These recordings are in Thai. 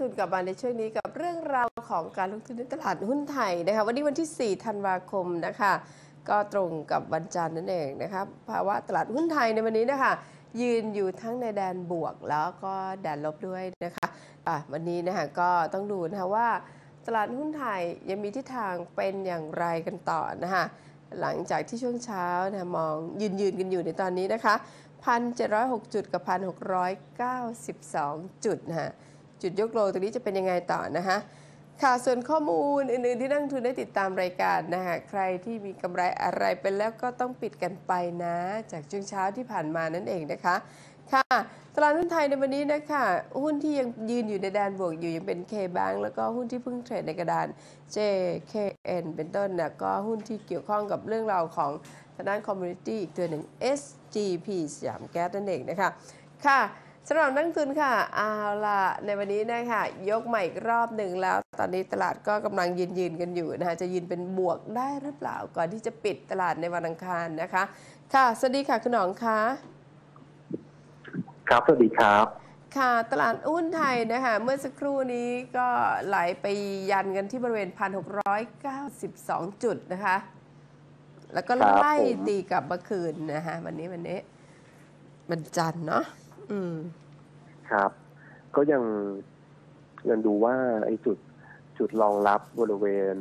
ทุนกลับมาในช่วงนี้กับเรื่องราวของการลงทุนในตลาดหุ้นไทยนะคะวันนี้วันที่ 4 ธันวาคมนะคะ ก็ตรงกับวันจันทร์นั่นเองนะครับภาวะตลาดหุ้นไทยในวันนี้นะคะยืนอยู่ทั้งในแดนบวกแล้วก็แดนลบด้วยนะคะะวันนี้นะคะก็ต้องดูนะคะว่า ตลาดหุ้นไทยยังมีทิศทางเป็นอย่างไรกันต่อนะคะหลังจากที่ช่วงเช้านะมองยืนยืนกันอยู่ในตอนนี้นะคะ1,706 จุดกับ 1,692 จุดนะฮะ จุดยกโลตรงนี้จะเป็นยังไงต่อนะคะค่ะส่วนข้อมูลอื่นๆที่นักทุนได้ติดตามรายการนะคะใครที่มีกำไรอะไรไปแล้วก็ต้องปิดกันไปนะ จากช่วงเช้าที่ผ่านมานั่นเองนะคะค่ะตลาดหุ้นไทยในวันนี้นะคะหุ้นที่ยังยืนอยู่ในแดนบวกอยู่ยังเป็น K-Bank แล้วก็หุ้นที่เพิ่งเทรดในกระดาน JKN เป็นต้นนะก็หุ้นที่เกี่ยวข้องกับเรื่องราวของทางด้าน commodity อีกตัวหนึ่ง SGP สยามแก๊สนั่นเองนะคะค่ะ สำหรับนักลงทุนค่ะเอาล่ะในวันนี้นะคะยกใหม่อีกรอบหนึ่งแล้ว ตอนนี้ตลาดก็กำลังยืนยืนกันอยู่นะคะจะยืนเป็นบวกได้หรือเปล่าก่อนที่จะปิดตลาดในวันอังคารนะคะ ค่ะสวัสดีค่ะคุณหนองคะครับสวัสดีครับ ค่ะตลาดหุ้นไทยนะคะเมื่อสักครู่นี้ก็ไหลไปยันกันที่บริเวณ 1,692 จุดนะคะ แล้วก็ครับไล่ผมตีกลับมาคืนนะคะวันนี้วันนี้มันจันทร์เนาะ อืมครับ ก็ยังยังดูว่าไอ้จุดจุดรองรับบริเวณ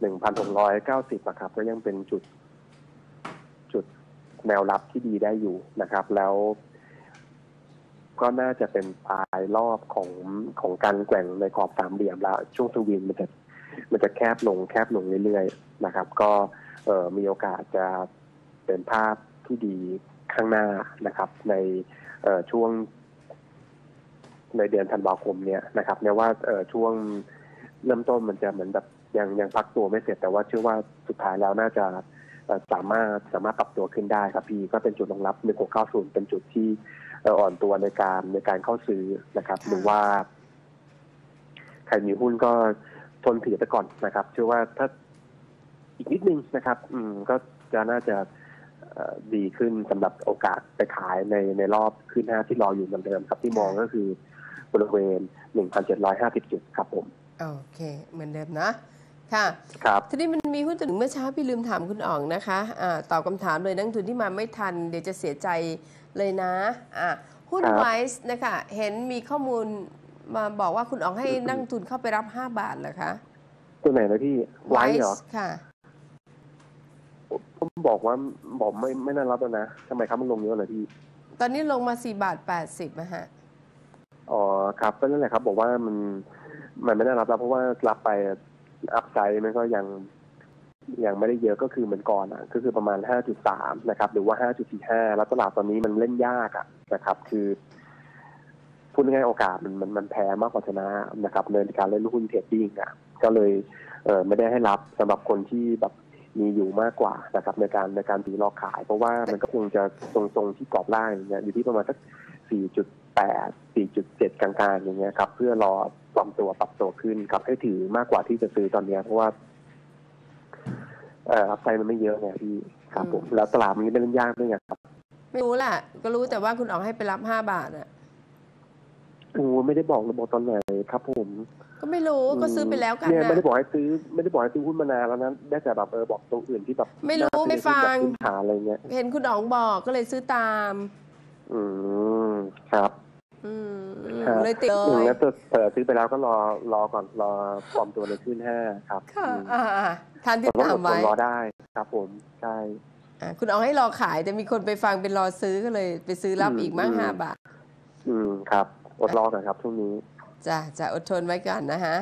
หนึ่งพันหกร้อยเก้าสิบะครับ ก็ยังเป็นจุด จุดแนวรับที่ดีได้อยู่นะครับ แล้วก็น่าจะเป็นปลายรอบของของการแกว่งในขอบสามเหลี่ยมแล้ว ช่วงสวิงมันจะมันจะแคบลงแคบลงเรื่อยๆนะครับ ก็เออมีโอกาสจะเป็นภาพที่ดีข้างหน้านะครับ ใน ช่วงในเดือนธันวาคมเนี่ยนะครับเนี่ยว่าเอ่อช่วงเริ่มต้นมันจะเหมือนแบบยังยังพักตัวไม่เสร็จแต่ว่าเชื่อว่าสุดท้ายแล้วน่าจะเอ่อสามารถสามารถปรับตัวขึ้นได้ครับพี่ก็เป็นจุดรองรับ 1690 เป็นจุดที่เอ่ออ่อนตัวในการในการเข้าซื้อนะครับค่ะหรือว่า ใครมีหุ้นก็ทนถือไปก่อนนะครับ เชื่อว่าถ้าอีกนิดนึงนะครับ อืมก็จะน่าจะเอ่อ ดีขึ้นสำหรับโอกาสไปขายในในรอบขึ้นหน้าที่รออยู่เหมือนเดิมครับที่มองก็คือบริเวณ 1,750 จุดครับผม โอเค เหมือนเดิมนะ ค่ะ ครับ ทีนี้มันมีหุ้นตัวหนึ่งเมื่อเช้าพี่ลืมถามคุณอ๋องนะคะอ่าตอบคำถามเลยนักทุนที่มาไม่ทัน เดี๋ยวจะเสียใจเลยนะอ่าหุ้นครับไวส์นะคะ เห็นมีข้อมูลมาบอกว่าคุณอ๋องให้นักทุนเข้าไปรับ 5 บาทเหรอคะ ตัวไหนนะพี่ไว้เหรอ Wise ค่ะผม บอกว่าบอกไม่ไม่น่ารับแล้วนะทำไมครับมันลงเยอะเลยพี่ ตอนนี้ลงมา4บาท80นะฮะอ๋อครับก็นั่นแหละครับ บอกว่ามันมันไม่ได้รับแล้วเพราะว่ารับไปอัพไซด์มันก็ยังยังไม่ได้เยอะก็คือเหมือนก่อนอะก็คือประมาณ 5.3 นะครับ หรือว่า 5.45 แล้วตลาดตอนนี้มันเล่นยากอะนะครับ คือพูดง่ายๆโอกาสมันมันมันแพ้มากกว่าชนะนะครับในการเล่นหุ้นเทรดดิ้งอะก็เลยเออไม่ได้ให้รับสำหรับคนที่แบบ มีอยู่มากกว่านะครับในการในการถือรอขาย เพราะว่ามันก็คงจะทรงๆที่กรอบล่างอย่างเงี้ยอยู่ที่ประมาณสัก 4.8 4.7 กลางๆ อย่างเงี้ยครับเพื่อรอปรับตัวปรับตัวขึ้นครับให้ถือมากกว่าที่จะซื้อตอนเนี้ยเพราะว่าเอ่ออัพไซด์มันไม่เยอะไงพี่ครับผมแล้วตลาดมันก็ไม่เล่นยากด้วยไงครับ ไม่รู้แหละก็รู้แต่ว่าคุณอ๋องให้ไปรับ5บาทอะ โอ้ไม่ได้บอกระบบตอนไหนครับผม ก็ไม่รู้ก็ซื้อไปแล้วกันเนี่ยนะไม่ได้บอกให้ซื้อไม่ได้บอกให้ซื้อหุ้นมานานแล้วนะได้แต่แบบเออบอกตรงอื่นที่แบบไม่รู้น่าไม่ซื้อฟังที่แบบพื้นฐานอะไรเงี้ยเห็นคุณอ๋องบอกก็เลยซื้อตาม อืมครับ อืมครับ เลยติดอืมเลยแล้วตัวเปิดซื้อไปแล้วก็รอรอก่อนรอปลอมตัวในขึ้นห้าครับค่ะอืมอ่าทานที่แต่ว่าตาอมดทไว้นรอได้ครับ ผมใช่ อ่าคุณอ๋องให้รอขายแต่มีคนไปฟังเป็นรอซื้อก็เลย ไปซื้อรับอืมอีกมั้งอืม ห้าบาท อืมครับ อดรอก่อนครับช่วงนี้จ้ะจะอดทนไว้ก่อนนะฮะ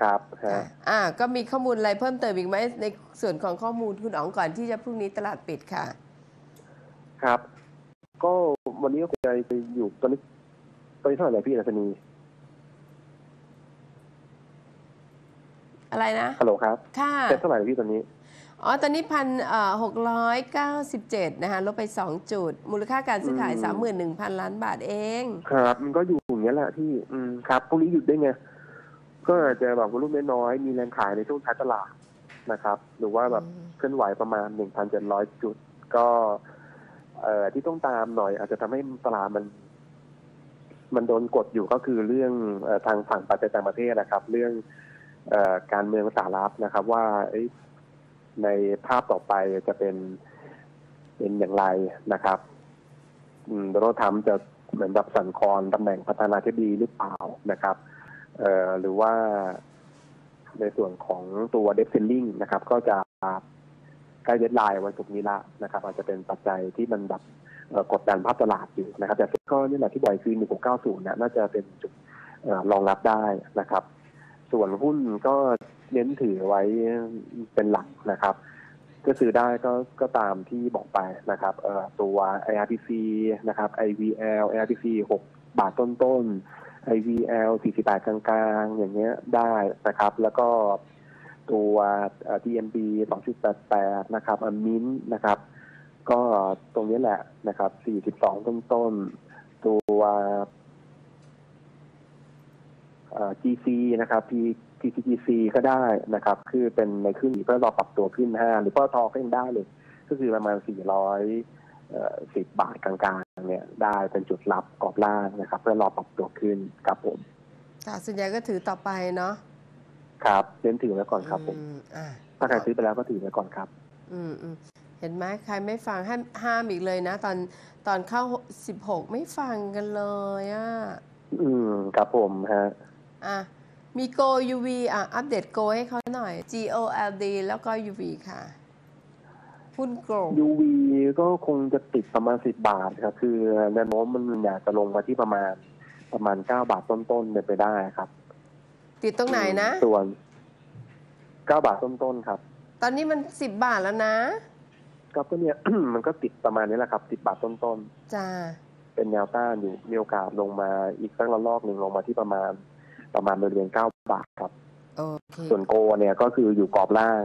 ครับฮะอะอ่าก็มีข้อมูลอะไรเพิ่มเติมอีกไหมในส่วนของข้อมูลคุณอ๋องก่อนที่จะพรุ่งนี้ตลาดปิดค่ะ ครับ ก็วันนี้ก็คงจะอยู่ตอนนี้ตอนนี้เท่าไหร่พี่รัชนีอะไรนะฮัลโหลครับค่ะเซ็ตเท่าไหร่พี่ตอนนี้ อ๋อ ตอนนี้พันหกร้อยเก้าสิบเจ็ดนะคะ ลบไปสองจุด มูลค่าการซื้อขายอืมสามหมื่นหนึ่งพันล้านบาทเอง ครับ มันก็อยู่อย่างนี้ยแหละที่ อืม ครับพรุ่งนี้หยุดได้ไง ก็อาจจะแบบวอลุ่มน้อยๆมีแรงขายในช่วงท้ายตลาดนะครับ หรือว่าแบบอืมเคลื่อนไหวประมาณหนึ่งพันเจ็ดร้อยจุด ก็ เอ่อ ที่ต้องตามหน่อยอาจจะทำให้ตลาดมัน มันโดนกดอยู่ก็คือเรื่องเออทางฝั่งปัจจัยต่างประเทศนะครับ เรื่องเออการเมืองสหรัฐนะครับ ว่าเอ้ย ในภาพต่อไปจะเป็นเป็นอย่างไรนะครับโดนัลด์ทรัมป์จะเหมือนแบบสั่นคลอนตำแหน่งประธานาธิบดีหรือเปล่านะครับเออหรือว่าในส่วนของตัวเดฟเซลลิงนะครับ ก็จะใกล้เดดไลน์วันศุกร์นี้ละนะครับ อาจจะเป็นปัจจัยที่มันแบบกดดันภาพตลาดอยู่นะครับ แต่ก็นี่แหละที่บ่อยคือ 1690นะน่าจะเป็นจุดรองรับได้นะครับ ส่วนหุ้นก็ เน้นถือไว้เป็นหลักนะครับ ก็ซื้อได้ก็ก็ตามที่บอกไปนะครับเออตัว IRPC นะครับ IVL IRPC 6 บาทต้นๆ IVL 40บาทกลางๆ อย่างเงี้ยได้นะครับ แล้วก็ตัวเอ่อ TMB 2.88 นะครับอันมินนะครับ ก็ตรงนี้แหละนะครับ 42 ต้นๆ ตัว GC นะครับ P PCGC ก็ได้นะครับ คือเป็นในขึ้นเพื่อรอปรับตัวขึ้นห้าหรือปตทก็ยังได้เลย ก็คือประมาณ 400สิบบาทกลางๆเนี่ยได้เป็นจุดรับกรอบล่างนะครับ เพื่อรอปรับตัวขึ้นครับผมค่ะส่วนใหญ่ก็ถือต่อไปเนาะครับเน้นถือไว้ก่อนครับผมอืมอ่าถ้าใครซื้อไปแล้วก็ถือไว้ก่อนครับ อืมอืมเห็นไหมใครไม่ฟังห้ามห้ามอีกเลยนะ ตอนตอนเข้า16ไม่ฟังกันเลยอะ อืมครับผมฮะ อะ มี Go UV อะ อัปเดต Go ให้เขาหน่อย G O L D แล้วก็ UV ค่ะ หุ้น Go UV ก็คงจะติดประมาณ 10 บาทครับ คือแนวโน้มมันอยากจะลงมาที่ประมาณประมาณ 9 บาทต้นๆเป็นไปได้ครับ ติดตรงไหนนะ ส่วน 9 บาทต้นๆครับ ตอนนี้มัน 10 บาทแล้วนะก็ก็เนี่ย มันก็ติดประมาณนี้แหละครับ 10 บาทต้นจ้าๆเป็นแนวต้านอยู่มีโอกาสลงมาอีกสักระลอกหนึ่งลงมาที่ประมาณ ประมาณบริเวณ9บาทครับโอเคส่วนโกเนี่ยก็คืออยู่กรอบล่าง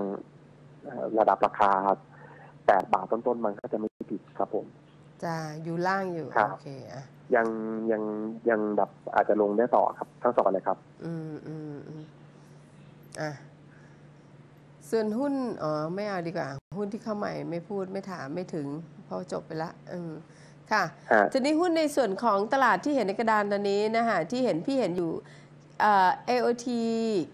เอ่อระดับราคา8บาทต้นๆมันก็จะไม่ผิดครับผมจ้าอยู่ล่างอยู่ครับโอเคอะยังยังยังแบบอาจจะลงได้ต่อครับทั้งสองเลยครับ อืมอืมอืมอะส่วนหุ้นอ๋อไม่เอาดีกว่า หุ้นที่เข้าใหม่ไม่พูดไม่ถามไม่ถึงเพราะจบไปละอืมค่ะฮะทีนี้หุ้นในส่วนของตลาดที่เห็นในกระดานตอนนี้นะคะที่เห็นพี่เห็นอยู่เอ่อ AOT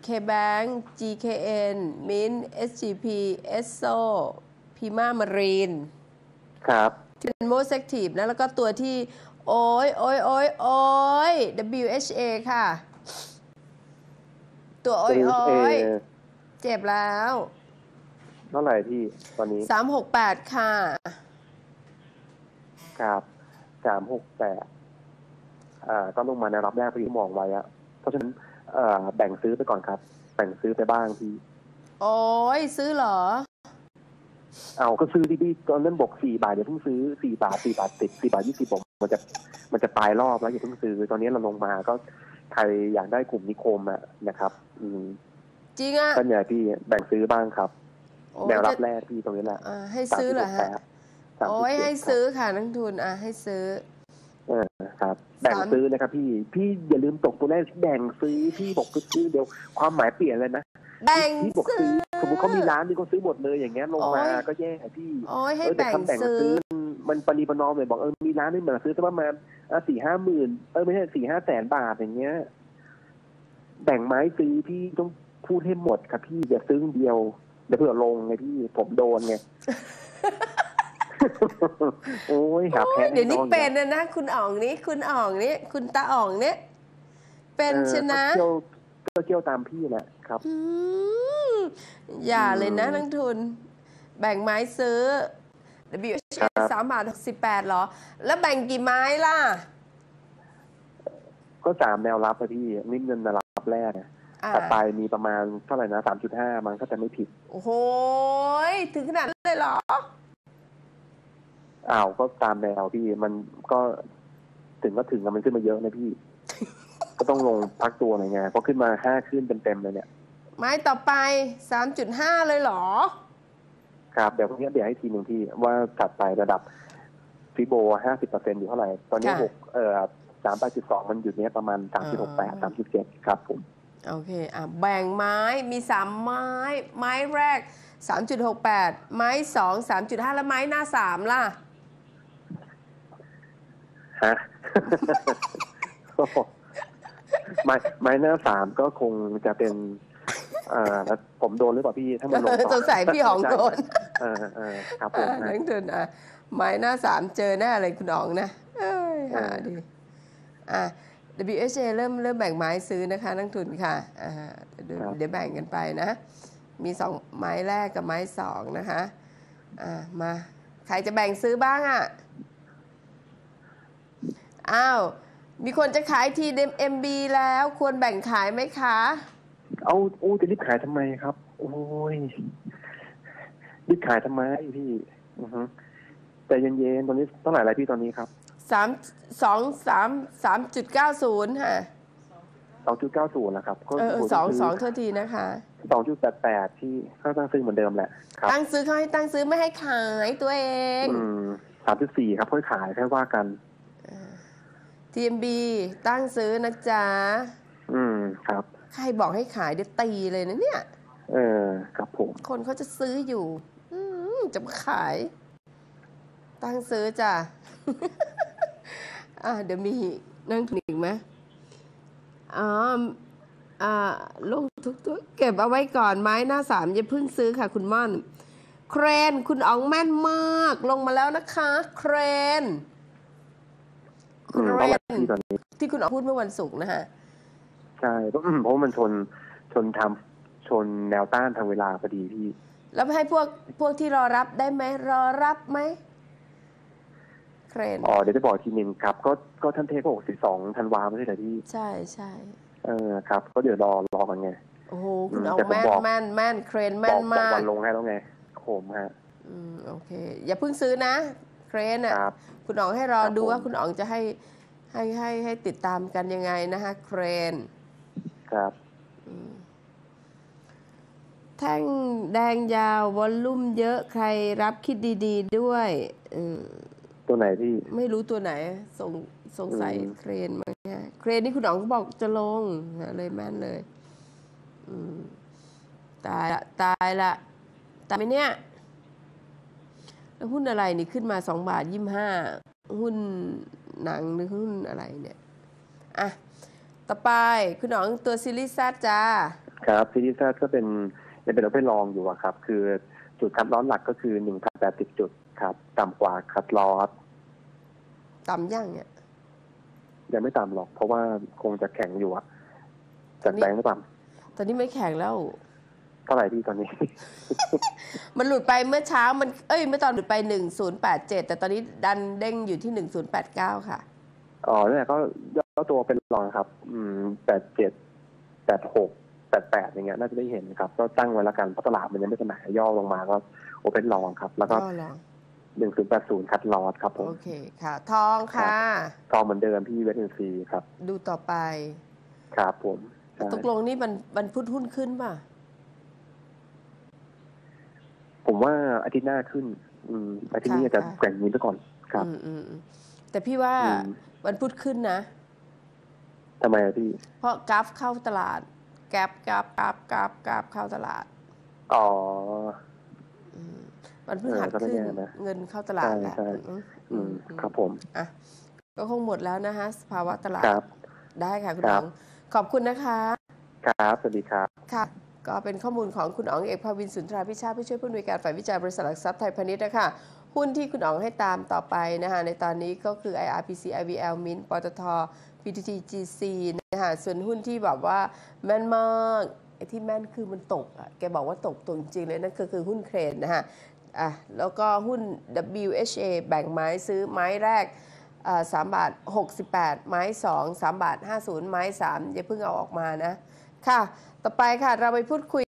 KBank GKN Mint SGP ESSO Pima Marine ครับที่เป็น most active นะ แล้วก็ตัวที่ โอ้ยโอ้ยโอ้ยโอ้ย WHA ค่ะ ตัวโอ้ยโอ้ย WHA เจ็บแล้วเท่าไหร่พี่ตอนนี้368ค่ะ ครับสามหกแปดอ่าก็ลงมาในรับแรกพี่มองไว้อะ เพราะฉะนั้นเอ่อแบ่งซื้อไปก่อนครับ แบ่งซื้อไปบ้างพี่ โอ้ยซื้อเหรอ เอาก็ซื้อที่พี่ตอนนั้นบอกสี่บาทอย่าเพิ่งซื้อสี่บาทสี่บาทติดสี่บาทยี่สิบผมมันจะมันจะปลายรอบแล้วอย่าเพิ่งซื้อ ตอนนี้เราลงมาก็ใครอยากได้กลุ่มนิคมอะนะครับ อืมจริงอะ ก็เนี่ยพี่แบ่งซื้อบ้างครับโอ้ยแนวรับจะแรกพี่ตรงนี้แหละอ่าให้ซื้อเหรอฮะ สามสิบหกแปดสามสิบโอ้ยเจ็ดให้ครับ ซื้อค่ะนักทุนอะให้ซื้อ เออครับแบ่งสามซื้อนะครับพี่พี่อย่าลืมตกตัวแรกแบ่งซื้อพี่บอกซื้อเดียวความหมายเปลี่ยนเลยนะแบ่งพี่บอกซื้ซื้ออสมมติเขามีร้านนึงเขาซื้อหมดเลยอย่างเงี้ยลงมาโอ้ยก็แย่พี่โอ้ยให้เออแต่แบ่งคำแบ่งซื้อซื้อมันปณีประนอมเลยบอกเออมีร้านนึงมาซื้อสักประมาณสี่ห้าหมื่นเออไม่ใช่สี่ห้าแสนบาทอย่างเงี้ย แบ่งไม้ซื้อพี่ต้องพูดให้หมดครับพี่อย่าซื้อคนเดียวเดี๋ยวเผื่อลงไงพี่ผมโดนไง โอ้ยหาโอ้แพ้ยเดี๋ยวนี้ให้องเป็นนะนะคุณอ่องนี้คุณอ่องนี้คุณตาอ่องนี้เป็นออชนะก็เที่ยวก็เที่ยวตามพี่แหละครับอืมอย่าเลยนะอืมนักทุน แบ่งไม้ซื้อ W ครับสามบาทหกสิบแปดหรอ แล้วแบ่งกี่ไม้ล่ะ ก็สามแนวรับอะพี่นี่เงินแนวรับแรกนะอ่าถัดไปมีประมาณเท่าไหร่นะสามจุดห้ามันก็จะไม่ผิด โอ้โหยถึงขนาดนั้นเลยเหรอ อ้าวก็ตามแนวพี่มันก็ถึงก็ถึงอะมันขึ้นมาเยอะนะพี่ ก็ต้องลงพักตัวหน่อยไงเพราะขึ้นมาห้าขึ้นเต็มๆเลยเนี่ย ไม้ต่อไปสามจุดห้าเลยเหรอ ครับเดี๋ยวพรุ่งนี้เดี๋ยวให้ทีหนึ่งพี่ว่าถัดไประดับฟิโบห้าสิบเปอร์เซ็นอยู่เท่าไหร่ ตอนนี้ค่ะหกเอ่อสามแปดจุดสองมันอยู่เนี้ยประมาณสามจุดหกแปดสามจุดเจ็ดครับผม โอเค อะ แบ่งไม้มีสามไม้ ไม้แรก3.68ไม้สอง3.5แล้วไม้หน้าสามล่ะ ฮะไม้ไม้หน้าสามก็คงจะเป็นเอ่อแล้วผมโดนหรือเปล่าพี่ถ้ามันลงต่อสงสัยพี่หองโดนเออเออครับผมอ่านักทุนอะหมายหน้าสามเจอแน่เลยคุณอ๋องนะเอ้ยหาดีอะ WHA เริ่มเริ่มแบ่งไม้ซื้อนะคะนักทุนค่ะอ่าเดี๋ยวเดี๋ยวแบ่งกันไปนะ มีสองไม้แรกกับไม้สองนะคะ อ่ามา ใครจะแบ่งซื้อบ้างอะ อ้าว มีคนจะขายทีเดมเอ็มบีแล้วควรแบ่งขายไหมคะ เอาโอ้จะรีบขายทำไมครับ โอ้ยรีบขายทำไมพี่อือฮึแต่เย็นๆตอนนี้เท่าไหร่แล้วพี่ตอนนี้ครับสามสองสามสามจุดเก้าศูนย์ค่ะสองจุดเก้าศูนย์นะครับก็เออเออสองสองเท่าทีนะคะ สองจุดแปดแปดที่ก็ตั้งซื้อเหมือนเดิมแหละครับตั้งซื้อเขาให้ตั้งซื้อไม่ให้ขายตัวเองอืมสามจุดสี่ครับค่อยขายค่อยว่ากัน TMB ตั้งซื้อนะจ๊ะ อืมครับ ใครบอกให้ขายเดี๋ยวตีเลยนะเนี่ย เออครับผม คนเขาจะซื้ออยู่ อืมจะมาขาย ตั้งซื้อจ้ะ อะเดี๋ยวมีนั่งทุนอีกไหมอ๋ออ่าลงทุกตัวเก็บเอาไว้ก่อนไม้หน้าสามอย่าเพิ่งซื้อค่ะคุณม่อน เครนคุณอ๋องแม่นมาก ลงมาแล้วนะคะ เครนอืม เคเท่าไหรร่นพี่ตอนนี้ ที่คุณอ๋องพูดเมื่อวันศุกร์นะฮะ ใช่เพราะอืมเพราะมันชนชนทำชนแนวต้านทางเวลาพอดีพี่ แล้วให้พวกพวกที่รอรับได้ไหมรอรับไหมเครนอ๋อเดี๋ยวจะบอกทีหนึ่งครับ ก็ก็ท่านเทพก็บอกสิบสองธันวาไม่ใช่เหรอพี่ใช่ใช่เออครับ ก็เดี๋ยวรอรอกันไงโอ้โหคุณอืมเอาแต่ผมแม่นบอกแม่นแม่นเครนบแม่อนกบอกมากวันลงให้แล้วไงโคมฮะอืมโอเค อย่าเพิ่งซื้อนะ เครนอะครับคุณอ๋องให้รอครับดูว่าผม คุณอ๋องจะให้ให้ให้ให้ติดตามกันยังไงนะคะเครน ครับแท่งแดงยาววอลลุ่มเยอะใครรับคิดดีๆด้วยอืมตัวไหนพี่ ไม่รู้ตัวไหนสงสงสัยอืม เครนมาเนี่ยเครนนี่คุณอ๋องก็บอกจะลงเลยแม่นเลย อืมตายละตายละตายไหมเนี่ย แล้วหุ้นอะไรนี่ขึ้นมาสองบาทยี่ห้าหุ้นหนังหรือหุ้นอะไรเนี่ยอะต่อไปคุณหนองตัวซิลิซัสจ้า ครับซีรีส์แซดก็เป็นยังเป็นเราไปลองอยู่อะครับ คือจุดคัดล้อหลักก็คือหนึ่งพันแปดสิบจุดครับ ต่ำกว่าคัดลอสต่ำย่างเนี่ยยังไม่ต่ำหรอก เพราะว่าคงจะแข็งอยู่อะจากตอนนี้แบงค์หรือเปล่าตอนนี้ไม่แข็งแล้ว เท่าไหร่พี่ตอนนี้ มันหลุดไปเมื่อเช้ามันเอ้ยเมื่อตอนหลุดไปหนึ่งศูนย์แปดเจ็ดแต่ตอนนี้ดันเด้งอยู่ที่หนึ่งศูนย์แปดเก้าค่ะ อ๋อเนี่ยก็ย่อตัวเป็นรองครับ อืมแปดเจ็ดแปดหกแปดแปดอย่างเงี้ยน่าจะได้เห็นครับ ก็ตั้งไว้ละกันเพราะตลาดมันยังไม่ไปไหนย่อลงมาก็โอเป็นรองครับ แล้วก็ก็ลองหนึ่งศูนย์แปดศูนย์คัดลอสครับผมโอเคค่ะ ทองค่ะ ทองเหมือนเดิมพี่เวสเอนซีครับ ดูต่อไป ครับผมใช่ตกลงนี่มันมันพุดหุ้นขึ้นป่ะ ผมว่าอาทิตย์หน้าขึ้น อืมอาทิตย์นี้ค่ะอาจจะค่ะแกว่งนี้ไปก่อนครับอืมอืมอืมแต่พี่ว่าอืมมันพุดขึ้นนะทำไมอะพี่ เพราะกราฟเข้าตลาดแกรบกราฟกราฟกราฟกราฟเข้าตลาด อ๋ออืมมันเพิ่งเออหัดก็ไม่ขึ้นแน่นะเงินเข้าตลาดใช่แล้วใช่อืมอืมอืมครับผม อะ ก็คงหมดแล้วนะคะสภาวะตลาดครับได้ค่ะคุณคอ๋รัอบงขอบคุณนะคะ ครับ สวัสดีครับ ค่ะ ก็เป็นข้อมูลของคุณอ๋องเอกภาวินสุนทราพิชาผู้ช่วยผู้อำนวยการฝ่ายวิจัยบริษัทหลักทรัพย์ไทยพาณิชย์นะคะหุ้นที่คุณอ๋องให้ตามต่อไปนะคะในตอนนี้ก็คือ IRPC IVL Mint ปตท PTT GC นะคะส่วนหุ้นที่แบบว่าแม่นมากไอ้ที่แม่นคือมันตกอะแกบอกว่าตกตกจริงๆเลยนั่นก็คือหุ้นเครนนะคะอะแล้วก็หุ้น WHA แบ่งไม้ซื้อไม้แรกอ่า3บาท 68 ไม้ 2 3 บาท 50 ไม้ 3 อย่าเพิ่งเอาออกมานะ ค่ะ ต่อไปค่ะเราไปพูดคุย